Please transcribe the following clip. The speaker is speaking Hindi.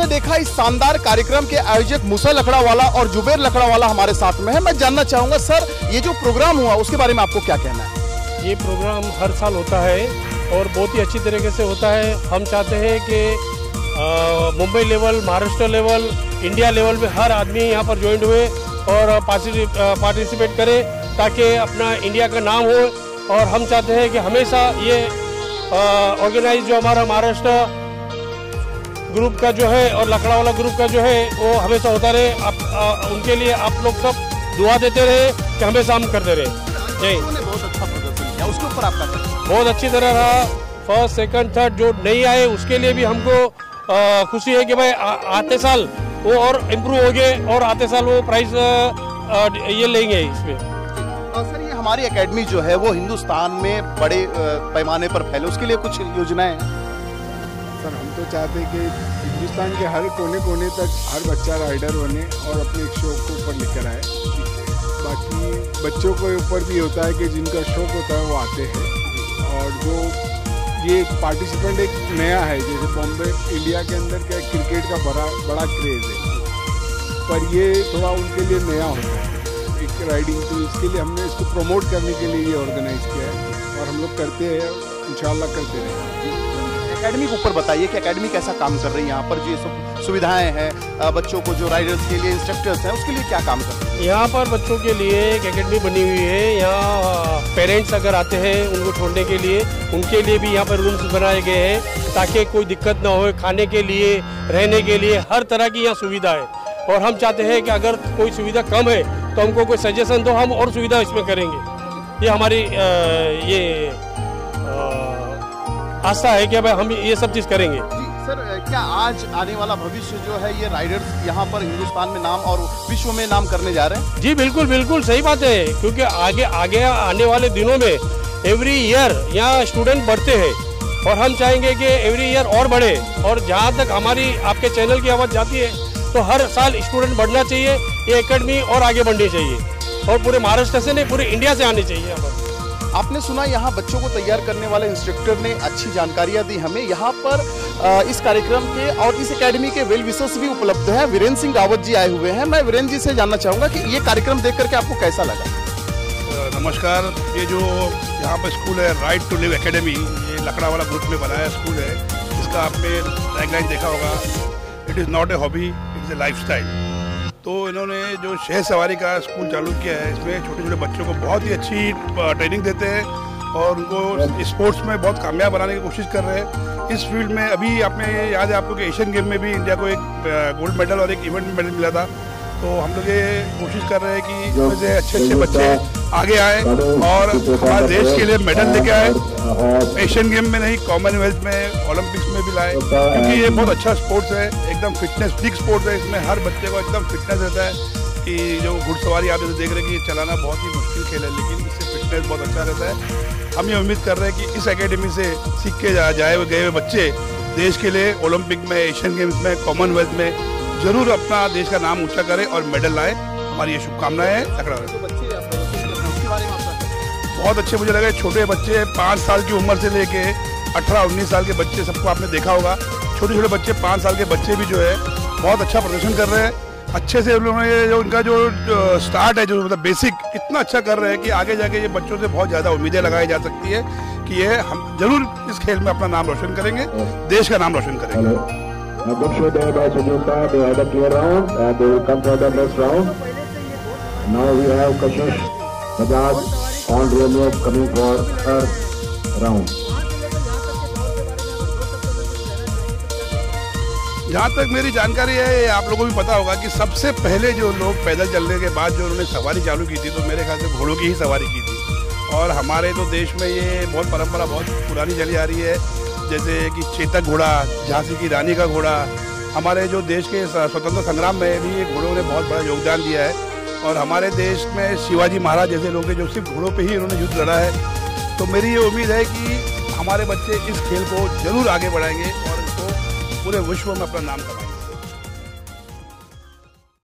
आपने देखा इस शानदार कार्यक्रम के आयोजक मूसा लकड़ा वाला और जुबेर लकड़ा वाला हमारे साथ में है। मैं जानना चाहूँगा, सर, ये जो प्रोग्राम हुआ, उसके बारे में आपको क्या कहना है? ये प्रोग्राम हर साल होता है और बहुत ही अच्छी तरीके से होता है। हम चाहते हैं कि Mumbai level, Maharashtra level, India level में हर आदमी यहाँ पर ज्वाइन हुए और पार्टिसिपेट करे ताकि अपना इंडिया का नाम हो। और हम चाहते हैं कि हमेशा ये ऑर्गेनाइज जो हमारा महाराष्ट्र ग्रुप का जो है और लकड़ा वाला ग्रुप का जो है वो हमेशा होता रहे। आप अ, उनके लिए आप लोग सब दुआ देते रहे कि हमेशा हम करते रहे। बहुत अच्छा प्रदर्शन किया। उसके ऊपर आपका? बहुत अच्छी तरह रहा। फ़र्स्ट सेकंड थर्ड जो नहीं आए उसके लिए भी हमको अ, खुशी है कि भाई आ, आते साल वो और इम्प्रूव हो गए और आते साल वो प्राइस ये लेंगे इसमें। सर ये हमारी एकेडमी जो है वो हिंदुस्तान में बड़े पैमाने पर फैले। उसके लिए कुछ योजनाएँ हैं? सर, हम तो चाहते कि हिंदुस्तान के हर कोने कोने तक हर बच्चा राइडर बने और अपने शौक को ऊपर लेकर आए। बाकी बच्चों के ऊपर भी होता है कि जिनका शौक होता है वो आते हैं। और जो ये पार्टिसिपेंट एक नया है, जैसे बॉम्बे, इंडिया के अंदर क्या क्रिकेट का बड़ा बड़ा क्रेज़ है। पर ये थोड़ा उनके लिए नया होता है। एक राइडिंग तो इसके लिए हमने इसको प्रमोट करने के लिए ये ऑर्गेनाइज किया है और हम लोग करते हैं, इंशाल्लाह करते रहेंगे एकेडमी के ऊपर बताइए कि एकेडमी कैसा काम कर रही है? यहाँ पर जो सब सुविधाएँ हैं बच्चों को जो राइडर्स के लिए इंस्ट्रक्टर्स हैं, उसके लिए क्या काम कर रही है? यहाँ पर बच्चों के लिए एक एकेडमी बनी हुई है। यहाँ पेरेंट्स अगर आते हैं उनको छोड़ने के लिए, उनके लिए भी यहाँ पर रूम्स बनाए गए हैं ताकि कोई दिक्कत ना हो। खाने के लिए, रहने के लिए, हर तरह की यहाँ सुविधा है। और हम चाहते हैं कि अगर कोई सुविधा कम है तो हमको कोई सजेशन दो, हम और सुविधा इसमें करेंगे। ये हमारी ये आस्था है कि भाई हम ये सब चीज़ करेंगे। सर क्या आज आने वाला भविष्य जो है ये राइडर्स यहाँ पर हिंदुस्तान में नाम और विश्व में नाम करने जा रहे हैं? जी बिल्कुल बिल्कुल सही बात है क्योंकि आगे आगे आने वाले दिनों में एवरी ईयर यहाँ स्टूडेंट बढ़ते हैं और हम चाहेंगे कि एवरी ईयर और बढ़े और जहाँ तक हमारी आपके चैनल की आवाज़ जाती है तो हर साल स्टूडेंट बढ़ना चाहिए ये एकेडमी और आगे बढ़नी चाहिए और पूरे महाराष्ट्र से नहीं पूरे इंडिया से आनी चाहिए यहाँ पर। आपने सुना, यहाँ बच्चों को तैयार करने वाले इंस्ट्रक्टर ने अच्छी जानकारियाँ दी हमें। यहाँ पर इस कार्यक्रम के और इस एकेडमी के वेल विशेष भी उपलब्ध हैं। वीरेंद्र सिंह रावत जी आए हुए हैं। मैं वीरेंद्र जी से जानना चाहूँगा कि ये कार्यक्रम देख करके आपको कैसा लगा? नमस्कार। ये जो यहाँ पर स्कूल है राइट टू लिव एकेडमी ये लकड़ा वाला ग्रुप में बनाया स्कूल है। इसका आपने टैगलाइन देखा होगा it is not a hobby it is a life तो इन्होंने जो शहर सवारी का स्कूल चालू किया है इसमें छोटे छोटे बच्चों को बहुत ही अच्छी ट्रेनिंग देते हैं और उनको स्पोर्ट्स में बहुत कामयाब बनाने की कोशिश कर रहे हैं। इस फ़ील्ड में अभी आपने याद है आपको कि एशियन गेम में भी इंडिया को एक गोल्ड मेडल और एक इवेंट में मेडल मिला था। तो हम लोग ये कोशिश कर रहे हैं कि इसमें से अच्छे अच्छे बच्चे आगे आए और हमारे देश के लिए मेडल लेके आए। एशियन गेम में नहीं कॉमनवेल्थ में ओलंपिक्स में भी लाए। क्योंकि ये बहुत अच्छा स्पोर्ट्स है, एकदम फिटनेस फिक स्पोर्ट्स है। इसमें हर बच्चे को एकदम फिटनेस रहता है कि जो घुड़सवारी आप जैसे देख रहे हैं कि ये चलाना बहुत ही मुश्किल खेल है, लेकिन इससे फिटनेस बहुत अच्छा रहता है। हम ये उम्मीद कर रहे हैं कि इस एकेडमी से सीख के जाए हुए गए हुए बच्चे देश के लिए ओलंपिक में एशियन गेम्स में कॉमनवेल्थ में, ज़रूर अपना देश का नाम ऊँचा करें और मेडल लाए। हमारी ये शुभकामनाएँ हैं। बहुत अच्छे मुझे लगे, छोटे बच्चे पाँच साल की उम्र से लेके अठारह, उन्नीस साल के बच्चे सबको आपने देखा होगा। छोटे छोटे बच्चे पाँच साल के बच्चे भी जो है, बहुत अच्छा प्रदर्शन कर रहे हैं। अच्छे से उन लोगों ने ये जो उनका जो स्टार्ट है, जो मतलब बेसिक इतना अच्छा कर रहे हैं कि आगे जाके ये बच्चों से बहुत ज़्यादा उम्मीदें लगाई जा सकती है कि ये हम ज़रूर इस खेल में अपना नाम रोशन करेंगे, देश का नाम रोशन करेंगे. Now we have Kashish Bajaj. On Romeo coming for third round. जहाँ तक मेरी जानकारी है आप लोगों को भी पता होगा कि सबसे पहले जो लोग पैदल चलने के बाद जो उन्होंने सवारी चालू की थी तो मेरे ख्याल से घोड़ों की ही सवारी की थी। और हमारे तो देश में ये बहुत परंपरा बहुत पुरानी चली आ रही है, जैसे कि चेतक घोड़ा, झांसी की रानी का घोड़ा। हमारे जो देश के स्वतंत्र संग्राम में भी ये घोड़ों ने बहुत बड़ा योगदान दिया है। और हमारे देश में शिवाजी महाराज जैसे लोग हैं जो सिर्फ़ घोड़ों पे ही इन्होंने युद्ध लड़ा है। तो मेरी ये उम्मीद है कि हमारे बच्चे इस खेल को ज़रूर आगे बढ़ाएँगे और इसको पूरे विश्व में अपना नाम कमाएँगे।